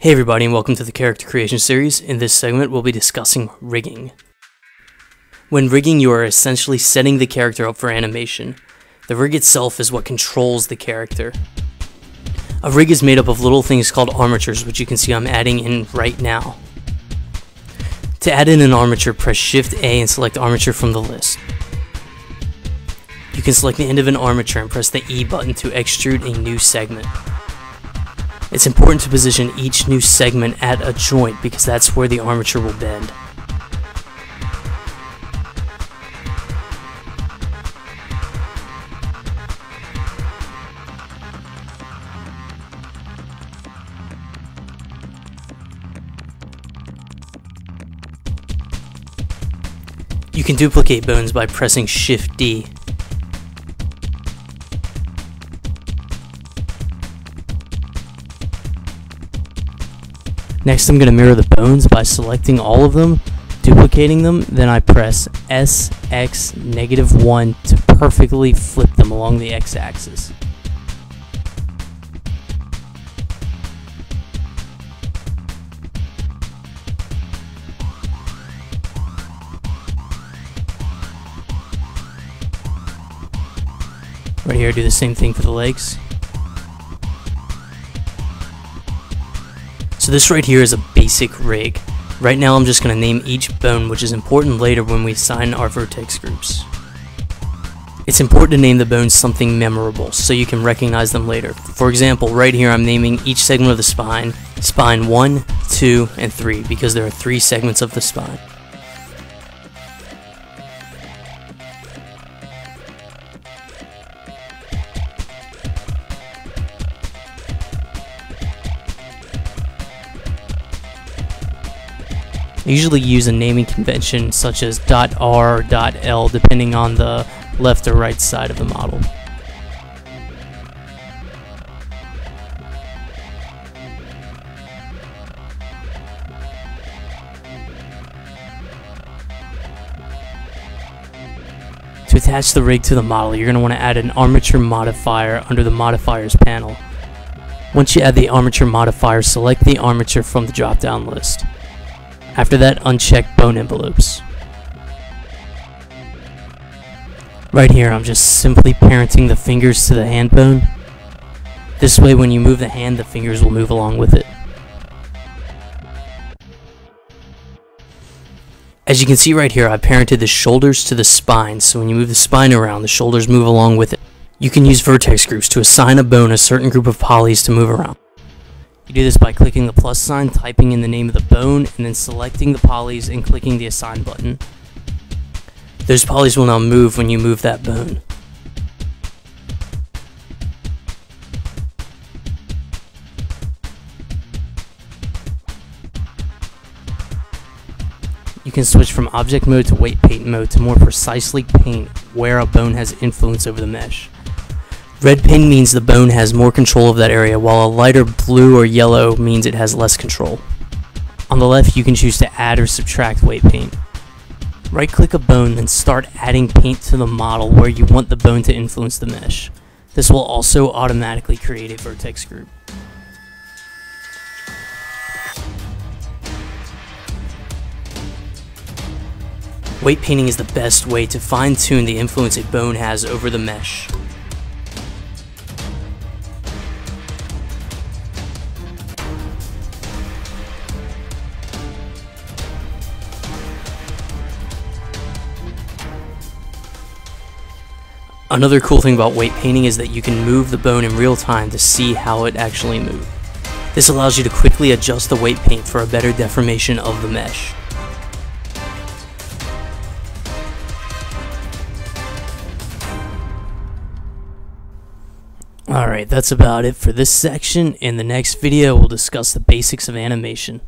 Hey everybody and welcome to the character creation series. In this segment we'll be discussing rigging. When rigging you are essentially setting the character up for animation. The rig itself is what controls the character. A rig is made up of little things called armatures which you can see I'm adding in right now. To add in an armature press shift A and select armature from the list. You can select the end of an armature and press the E button to extrude a new segment. It's important to position each new segment at a joint because that's where the armature will bend. You can duplicate bones by pressing Shift D. Next I'm going to mirror the bones by selecting all of them, duplicating them, then I press SX negative 1 to perfectly flip them along the X axis. Right here, do the same thing for the legs. So this right here is a basic rig. Right now I'm just going to name each bone which is important later when we assign our vertex groups. It's important to name the bones something memorable so you can recognize them later. For example, right here I'm naming each segment of the spine, spine 1, 2, and 3 because there are 3 segments of the spine. I usually use a naming convention such as .r .l depending on the left or right side of the model. To attach the rig to the model, you're going to want to add an armature modifier under the modifiers panel. Once you add the armature modifier, select the armature from the drop-down list. After that, uncheck bone envelopes. Right here, I'm just simply parenting the fingers to the hand bone. This way, when you move the hand, the fingers will move along with it. As you can see right here, I parented the shoulders to the spine, so when you move the spine around, the shoulders move along with it. You can use vertex groups to assign a bone a certain group of polys to move around. You do this by clicking the plus sign, typing in the name of the bone, and then selecting the polys and clicking the assign button. Those polys will now move when you move that bone. You can switch from object mode to weight paint mode to more precisely paint where a bone has influence over the mesh. Red pin means the bone has more control of that area, while a lighter blue or yellow means it has less control. On the left, you can choose to add or subtract weight paint. Right click a bone, then start adding paint to the model where you want the bone to influence the mesh. This will also automatically create a vertex group. Weight painting is the best way to fine tune the influence a bone has over the mesh. Another cool thing about weight painting is that you can move the bone in real time to see how it actually moved. This allows you to quickly adjust the weight paint for a better deformation of the mesh. Alright, that's about it for this section. In the next video, we'll discuss the basics of animation.